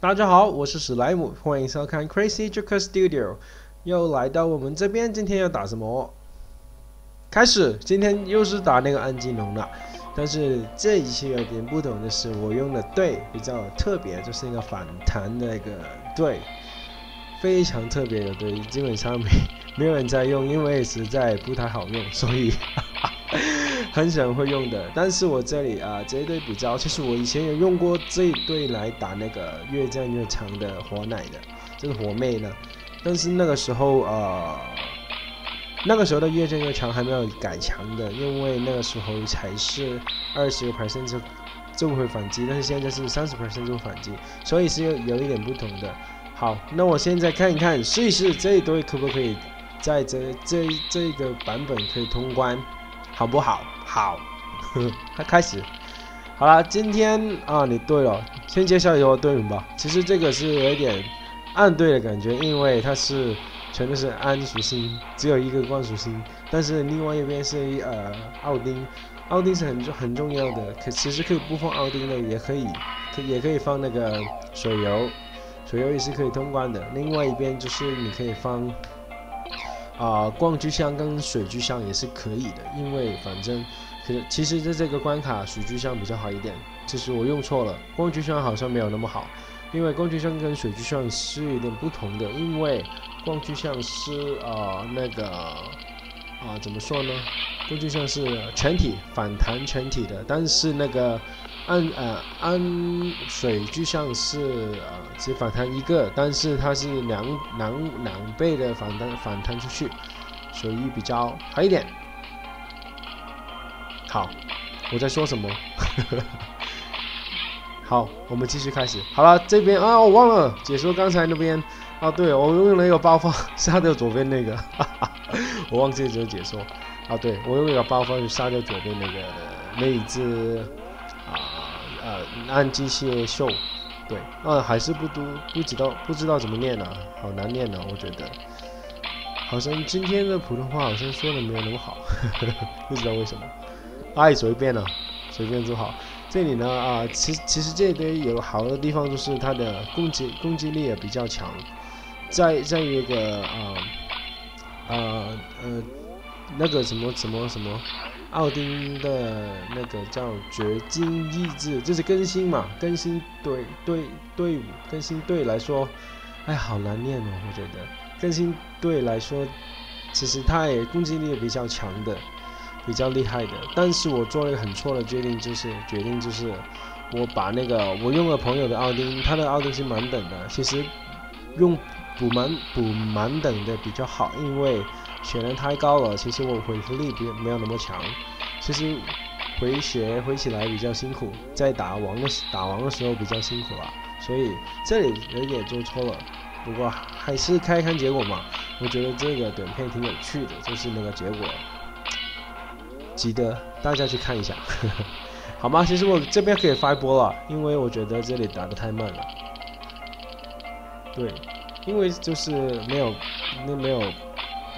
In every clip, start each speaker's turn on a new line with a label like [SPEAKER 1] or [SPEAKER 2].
[SPEAKER 1] 大家好，我是史莱姆，欢迎收看 Crazy Joker Studio，又来到我们这边。今天要打什么？开始，今天又是打那个安吉农了。但是这一期有点不同的是，我用的队比较特别，就是那个反弹的那个队，非常特别的队，基本上没没有人在用，因为实在不太好用，所以。很少会用的，但是我这里啊，这一对比较，其实我以前有用过这一对来打那个越战越强的火奶的，就是火妹呢。但是那个时候呃，那个时候的越战越强还没有改强的，因为那个时候才是二十个 percent 就就会反击，但是现在是三十 percent 就反击，所以是有有一点不同的。好，那我现在看一看，试一试这一对可不可以在这这这个版本可以通关。好不好？好，他 开始。好了，今天啊，你对了，先介绍一下我队员吧。其实这个是有点暗队的感觉，因为它是全都是安属性，只有一个光属性。但是另外一边是呃奥丁，奥丁是很重很重要的。可其实可以不放奥丁的，也可以，可也可以放那个水游，水游也是可以通关的。另外一边就是你可以放。啊，光具箱跟水具箱也是可以的，因为反正，可是其实在这个关卡水具箱比较好一点，就是我用错了，光具箱好像没有那么好，因为光具箱跟水具箱是有点不同的，因为光具箱是啊那个啊怎么说呢？光具箱是全体反弹全体的，但是那个。按呃按水就像是呃只反弹一个，但是它是两两两倍的反弹反弹出去，所以比较好一点。好，我在说什么？好，我们继续开始。好了，这边啊，我忘了解说刚才那边啊，对我用了一个爆发杀掉左边那个，我忘记怎么解说啊，对我用一个爆发去杀掉左边那个那一只。呃，按机械秀，对，呃，还是不读，不知道，不知道怎么念呢，好难念呢，我觉得，好像今天的普通话好像说的没有那么好，不知道为什么，爱，随便了，随便就好。这里呢，啊，其其实这边有好的地方就是它的攻击攻击力也比较强，在在一个啊啊呃那个什么什么什么。奥丁的那个叫绝境意志，就是更新嘛，更新队队队伍更新队来说，哎，好难念哦，我觉得更新队来说，其实他也攻击力也比较强的，比较厉害的。但是我做了一个很错的决定，就是决定就是我把那个我用了朋友的奥丁，他的奥丁是满等的，其实用补满补满等的比较好，因为。血量太高了，其实我恢复力比没有那么强，其实回血回起来比较辛苦，在打王的打王的时候比较辛苦啊，所以这里有点做错了，不过还是看一看结果嘛。我觉得这个短片挺有趣的，就是那个结果，值得大家去看一下，好吗？其实我这边可以发一波了，因为我觉得这里打的太慢了。对，因为就是没有那没有。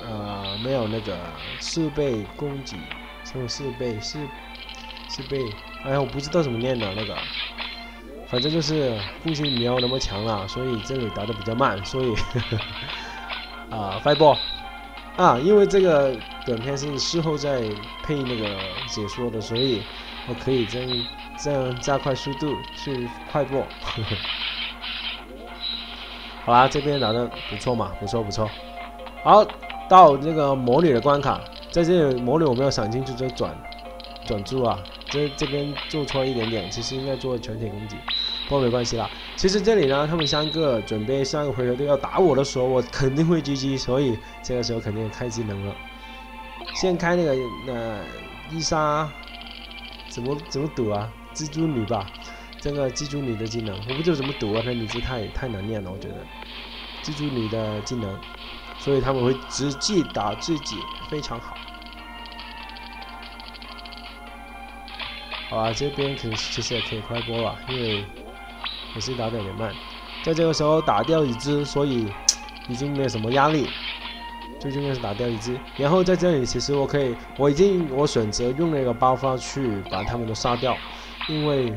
[SPEAKER 1] 呃，没有那个四倍攻击，什么四倍四四倍？哎呀，我不知道怎么念的那个，反正就是攻击没有那么强了，所以这里打的比较慢，所以 啊，fireball 啊，因为这个短片是事后再配那个解说的，所以我可以这样这样加快速度去快播。好啦，这边打的不错嘛，不错不错，好。到那个魔女的关卡，在这里魔女我没有闪进去就转转住啊，这这边做错一点点，其实应该做全体攻击，不过没关系啦。其实这里呢，他们三个准备下个回合都要打我的时候，我肯定会狙击，所以这个时候肯定开技能了。先开那个那伊莎，怎么怎么赌啊？蜘蛛女吧，这个蜘蛛女的技能，我不知道怎么赌啊，那名字太太难念了，我觉得蜘蛛女的技能。所以他们会直接打自己，非常好。好啊，这边可其实也可以快播了，因为也是打的有点慢。在这个时候打掉一只，所以已经没有什么压力。最重要是打掉一只，然后在这里其实我可以，我已经我选择用那个爆发去把他们都杀掉，因为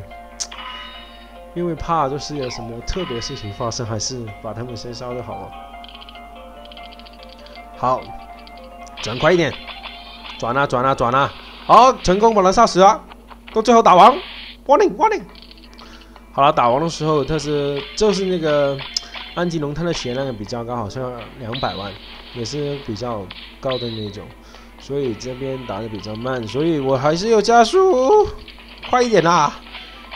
[SPEAKER 1] 因为怕就是有什么特别事情发生，还是把他们先烧就好了。好，转快一点，转啊转啊转啊！好，成功把他杀死了，到最后打王，warning warning。好了，打王的时候他是就是那个安吉龙，他的血量也比较高，好像两百万，也是比较高的那种，所以这边打的比较慢，所以我还是有加速，快一点啦！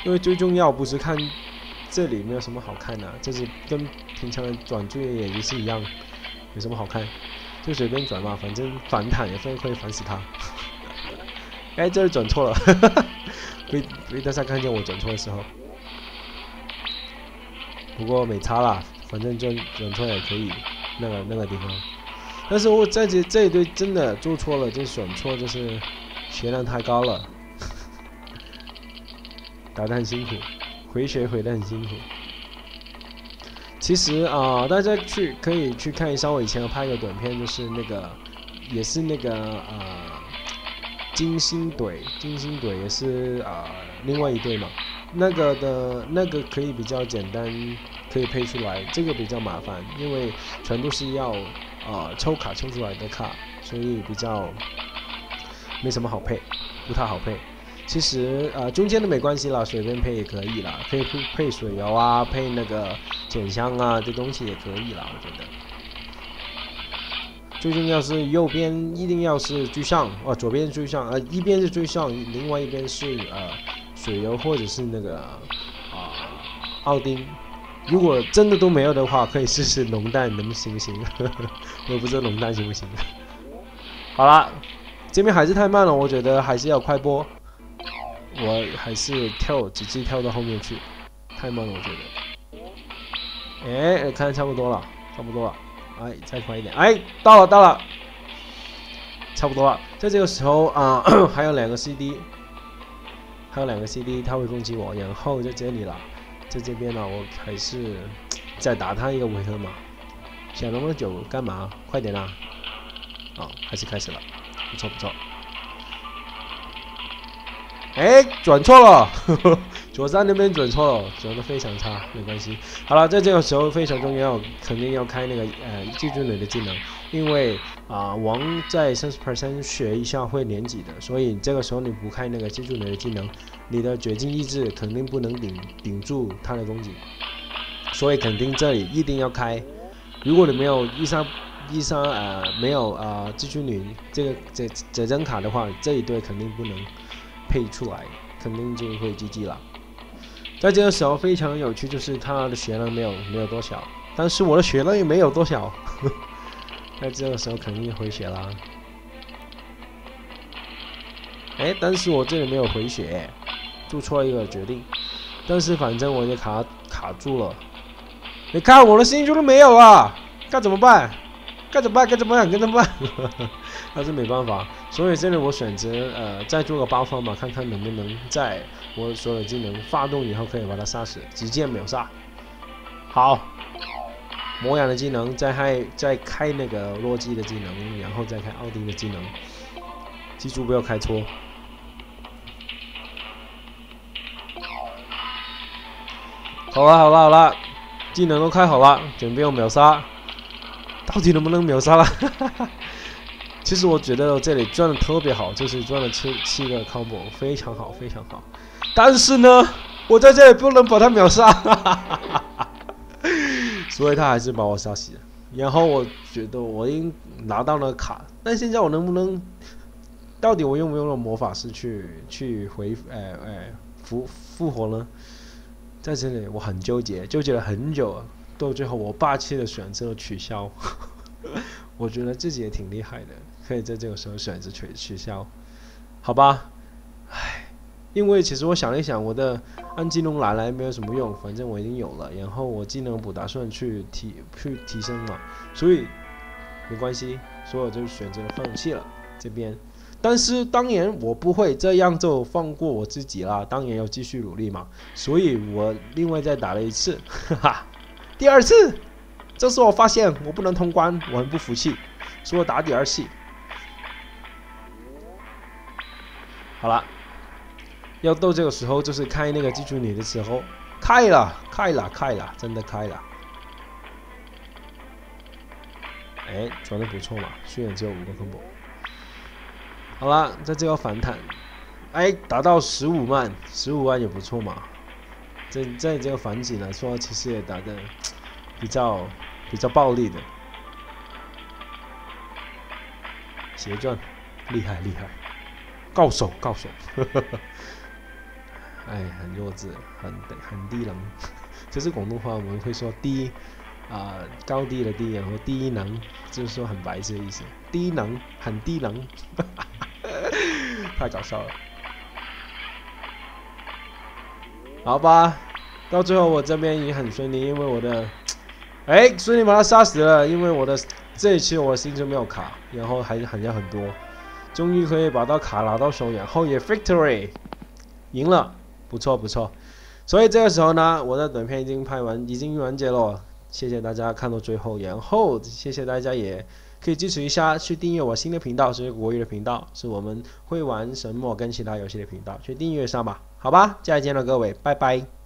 [SPEAKER 1] 因为最重要不是看这里没有什么好看的，就是跟平常的转注也是一样，有什么好看？就随便转嘛，反正反坦也会会反死他。哎，这是转错了，被被大家看见我转错的时候。不过没差啦，反正就转错也可以，那个那个地方。但是我在这这一队真的做错了，就选错，就是血量太高了。打得很辛苦，回血回得很辛苦。其实啊，大家去可以去看一下我以前拍个短片，就是那个，也是那个呃，金星怼，金星怼也是啊，另外一对嘛。那个的那个可以比较简单，可以配出来。这个比较麻烦，因为全都是要啊抽卡抽出来的卡，所以比较没什么好配，不太好配。其实呃中间的没关系啦，随便配也可以啦，可以配配水油啊，配那个碱香啊，这东西也可以啦，我觉得。最重要是右边一定要是最上，哦左边最上，呃一边是最上，另外一边是呃水油或者是那个啊奥丁。如果真的都没有的话，可以试试龙蛋，能行不行？我也不知道龙蛋行不行。好了，这边还是太慢了，我觉得还是要快播。我还是跳，直接跳到后面去，太慢了，我觉得。哎，看差不多了，差不多了，哎，再快一点，哎，到了，到了，差不多了。在这个时候啊，还有两个 CD，还有两个 CD，他会攻击我，然后在这里了，在这边呢，我还是再打他一个回合嘛。想那么久干嘛？快点啦！啊，还是开始了，不错不错。哎，转错了，左上那边转错了，转的非常差，没关系。好了，在这个时候非常重要，肯定要开那个呃记住你的技能，因为啊王在三十 percent 学一下会连几的，所以这个时候你不开那个记住你的技能，你的绝境意志肯定不能顶顶住他的攻击，所以肯定这里一定要开。如果你没有一杀一杀呃没有啊蜘蛛女这个这这张卡的话，这一队肯定不能。配出来肯定就会 GG 了。在这个时候非常有趣，就是他的血量没有没有多少，但是我的血量也没有多少。在这个时候肯定回血啦。哎，但是我这里没有回血，做错了一个决定。但是反正我也卡卡住了。你看我的星珠都没有了，该怎么办？该怎么办？该怎么办？该怎么办？但是没办法，所以这里我选择呃再做个爆发嘛，看看能不能在我所有技能发动以后可以把他杀死，直接秒杀。好，魔氧的技能再开再开那个洛基的技能，然后再开奥丁的技能，记住不要开错。好了好了好了，技能都开好了，准备要秒杀。到底能不能秒杀了？其实我觉得这里赚的特别好，就是赚了七七个 combo，非常好，非常好。但是呢，我在这里不能把他秒杀，哈哈哈所以他还是把我杀死了。然后我觉得我已经拿到了卡，但现在我能不能？到底我用不用了魔法师去去回哎哎复复活呢？在这里我很纠结，纠结了很久。到最后，我霸气的选择取消，我觉得自己也挺厉害的，可以在这个时候选择取取消，好吧？唉，因为其实我想了一想，我的安吉龙拿来没有什么用，反正我已经有了，然后我技能不打算去提去提升嘛，所以没关系，所以我就选择了放弃了这边。但是当然我不会这样就放过我自己啦，当然要继续努力嘛，所以我另外再打了一次，哈哈。第二次，这时我发现我不能通关，我很不服气，所以我打第二次。好了，要到这个时候就是开那个记住你的时候，开了，开了，开了，真的开了。哎，转的不错嘛，虽然只有五个喷宝。好了，在这个反弹，哎，达到十五万，十五万也不错嘛。在在这个反击来说，其实也打的比较比较暴力的。斜转，厉害厉害，高手高手。哎，很弱智，很很低能。这是广东话，我们会说低啊，高低的低，然后低能，就是说很白痴的意思。低能，很低能，太搞笑了。好吧，到最后我这边也很顺利，因为我的，哎，顺利把他杀死了，因为我的这一期我的星就没有卡，然后还好像很多，终于可以把到卡拿到手，然后也 victory，赢了。不错不错，所以这个时候呢，我的短片已经拍完，已经完结了。谢谢大家看到最后，然后谢谢大家也可以支持一下，去订阅我新的频道，是国语的频道，是我们会玩什么跟其他游戏的频道，去订阅上吧。好吧，再见了各位，拜拜。